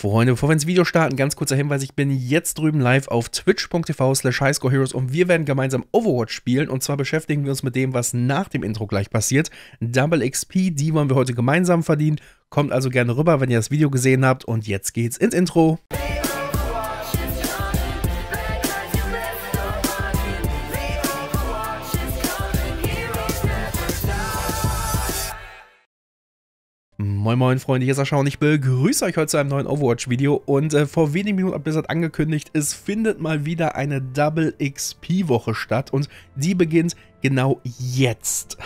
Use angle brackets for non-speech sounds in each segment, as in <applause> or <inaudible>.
Freunde, bevor wir ins Video starten, ganz kurzer Hinweis, ich bin jetzt drüben live auf twitch.tv slash highscoreheroes und wir werden gemeinsam Overwatch spielen und zwar beschäftigen wir uns mit dem, was nach dem Intro gleich passiert. Double XP, die wollen wir heute gemeinsam verdienen. Kommt also gerne rüber, wenn ihr das Video gesehen habt und jetzt geht's ins Intro. Moin Moin Freunde, hier ist Sascha und ich begrüße euch heute zu einem neuen Overwatch-Video und äh, vor wenigen Minuten hat Blizzard angekündigt, es findet mal wieder eine Double XP-Woche statt und die beginnt genau jetzt.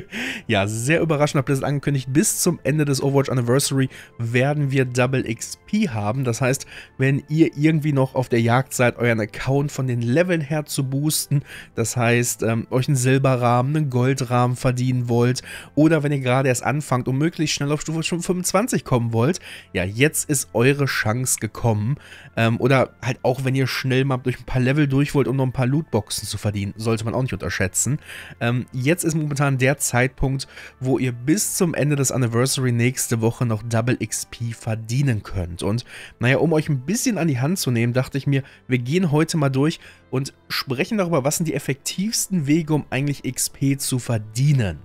<laughs> ja, sehr überraschend hat Blizzard angekündigt, bis zum Ende des Overwatch Anniversary werden wir Double XP haben. Das heißt, wenn ihr irgendwie noch auf der Jagd seid, euren Account von den Leveln her zu boosten, das heißt, ähm, euch einen Silberrahmen, einen Goldrahmen verdienen wollt oder wenn ihr gerade erst anfangt und möglichst schnell auf Stufe 25 kommen wollt, ja, jetzt ist eure Chance gekommen. Ähm, oder halt auch, wenn ihr schnell mal durch ein paar Level durch wollt, um noch ein paar Lootboxen zu verdienen, sollte man auch nicht unterschätzen. Ähm, jetzt ist momentan der Zeitpunkt, wo ihr bis zum Ende des Anniversary nächste Woche noch Double XP verdienen könnt. Und naja, um euch ein bisschen an die Hand zu nehmen, dachte ich mir, wir gehen heute mal durch und sprechen darüber, was sind die effektivsten Wege, um eigentlich XP zu verdienen.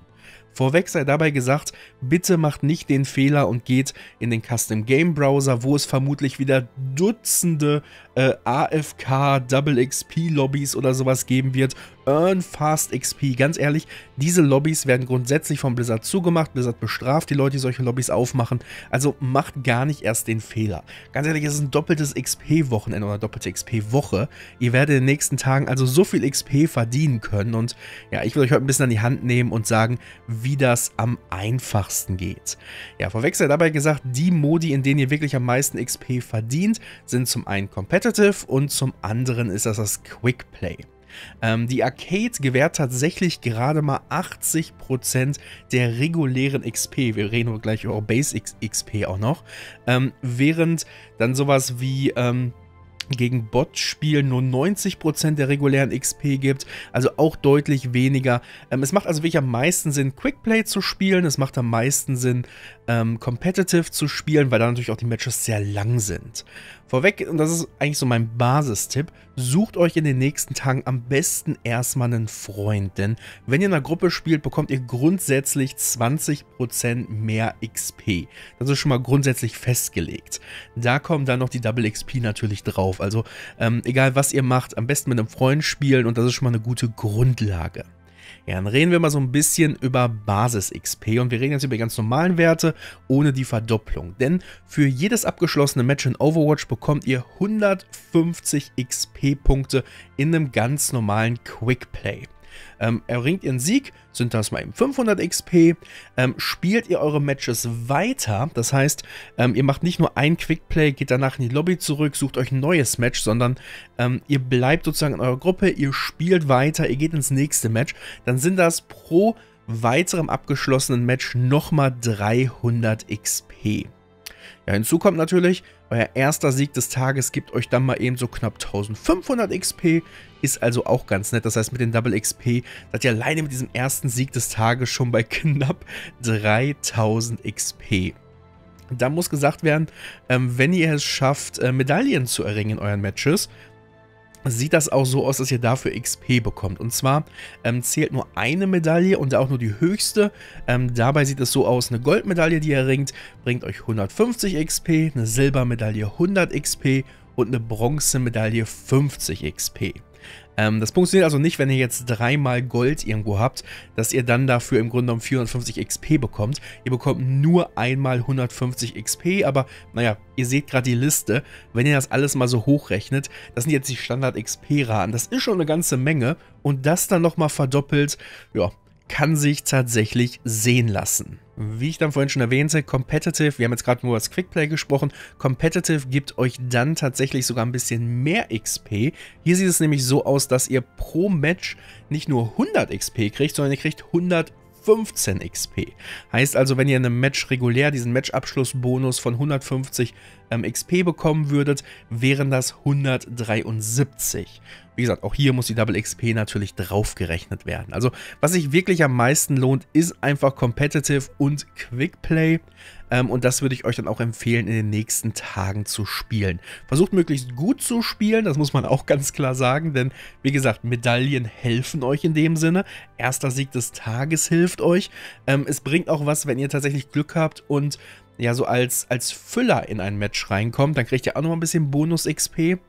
Vorweg sei dabei gesagt, bitte macht nicht den Fehler und geht in den Custom Game Browser, wo es vermutlich wieder Dutzende äh, AFK Double XP Lobbys oder sowas geben wird. Earn Fast XP. Ganz ehrlich, diese Lobbys werden grundsätzlich von Blizzard zugemacht. Blizzard bestraft die Leute, die solche Lobbys aufmachen. Also macht gar nicht erst den Fehler. Ganz ehrlich, es ist ein doppeltes XP-Wochenende oder doppelte XP-Woche. Ihr werdet in den nächsten Tagen also so viel XP verdienen können. Und ja, ich will euch heute ein bisschen an die Hand nehmen und sagen, wie das am einfachsten geht. Ja, vorweg sei dabei gesagt, die Modi, in denen ihr wirklich am meisten XP verdient, sind zum einen Competitive und zum anderen ist das das Quick Play. Ähm, die Arcade gewährt tatsächlich gerade mal 80% der regulären XP. Wir reden gleich über Base XP auch noch. Ähm, während dann sowas wie ähm, gegen Bot-Spielen nur 90% der regulären XP gibt, also auch deutlich weniger. Ähm, es macht also wirklich am meisten Sinn, Quickplay zu spielen, es macht am meisten Sinn, ähm, Competitive zu spielen, weil da natürlich auch die Matches sehr lang sind. Vorweg, und das ist eigentlich so mein Basistipp, sucht euch in den nächsten Tagen am besten erstmal einen Freund, denn wenn ihr in einer Gruppe spielt, bekommt ihr grundsätzlich 20% mehr XP. Das ist schon mal grundsätzlich festgelegt. Da kommen dann noch die Double XP natürlich drauf, also ähm, egal was ihr macht, am besten mit einem Freund spielen und das ist schon mal eine gute Grundlage. Ja, dann reden wir mal so ein bisschen über Basis-XP und wir reden jetzt über die ganz normalen Werte ohne die Verdopplung. Denn für jedes abgeschlossene Match in Overwatch bekommt ihr 150 XP-Punkte in einem ganz normalen Quick Play. Ähm, erringt ihr einen Sieg, sind das mal eben 500 XP. Ähm, spielt ihr eure Matches weiter, das heißt, ähm, ihr macht nicht nur ein Quickplay, geht danach in die Lobby zurück, sucht euch ein neues Match, sondern ähm, ihr bleibt sozusagen in eurer Gruppe, ihr spielt weiter, ihr geht ins nächste Match, dann sind das pro weiterem abgeschlossenen Match nochmal 300 XP. Ja, hinzu kommt natürlich, euer erster Sieg des Tages gibt euch dann mal eben so knapp 1500 XP, ist also auch ganz nett. Das heißt, mit den Double XP seid ihr alleine mit diesem ersten Sieg des Tages schon bei <laughs> knapp 3000 XP. Da muss gesagt werden, ähm, wenn ihr es schafft, äh, Medaillen zu erringen in euren Matches, sieht das auch so aus, dass ihr dafür XP bekommt. Und zwar ähm, zählt nur eine Medaille und auch nur die höchste. Ähm, dabei sieht es so aus, eine Goldmedaille, die ihr erringt, bringt euch 150 XP, eine Silbermedaille 100 XP und eine Bronzemedaille 50 XP. Ähm, das funktioniert also nicht, wenn ihr jetzt dreimal Gold irgendwo habt, dass ihr dann dafür im Grunde genommen 450 XP bekommt. Ihr bekommt nur einmal 150 XP, aber naja, ihr seht gerade die Liste. Wenn ihr das alles mal so hochrechnet, das sind jetzt die Standard-XP-Raten. Das ist schon eine ganze Menge und das dann nochmal verdoppelt, ja, kann sich tatsächlich sehen lassen. Wie ich dann vorhin schon erwähnte, Competitive, wir haben jetzt gerade nur das Quickplay gesprochen, Competitive gibt euch dann tatsächlich sogar ein bisschen mehr XP. Hier sieht es nämlich so aus, dass ihr pro Match nicht nur 100 XP kriegt, sondern ihr kriegt 100 15 XP. Heißt also, wenn ihr in einem Match regulär diesen Matchabschlussbonus von 150 ähm, XP bekommen würdet, wären das 173. Wie gesagt, auch hier muss die Double XP natürlich draufgerechnet werden. Also, was sich wirklich am meisten lohnt, ist einfach Competitive und Quick Play. Ähm, und das würde ich euch dann auch empfehlen, in den nächsten Tagen zu spielen. Versucht möglichst gut zu spielen, das muss man auch ganz klar sagen, denn wie gesagt, Medaillen helfen euch in dem Sinne. Erster Sieg des Tages hilft euch. Ähm, es bringt auch was, wenn ihr tatsächlich Glück habt und ja so als, als Füller in ein Match reinkommt, dann kriegt ihr auch noch ein bisschen Bonus-XP.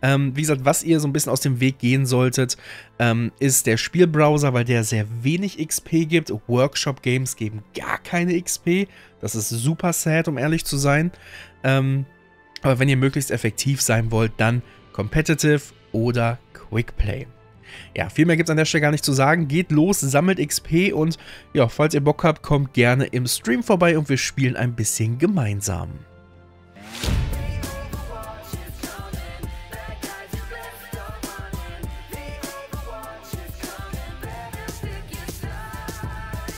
Ähm, wie gesagt, was ihr so ein bisschen aus dem Weg gehen solltet, ähm, ist der Spielbrowser, weil der sehr wenig XP gibt. Workshop-Games geben gar keine XP. Das ist super sad, um ehrlich zu sein. Ähm, aber wenn ihr möglichst effektiv sein wollt, dann Competitive oder Quick Play. Ja, viel mehr gibt es an der Stelle gar nicht zu sagen. Geht los, sammelt XP und ja, falls ihr Bock habt, kommt gerne im Stream vorbei und wir spielen ein bisschen gemeinsam.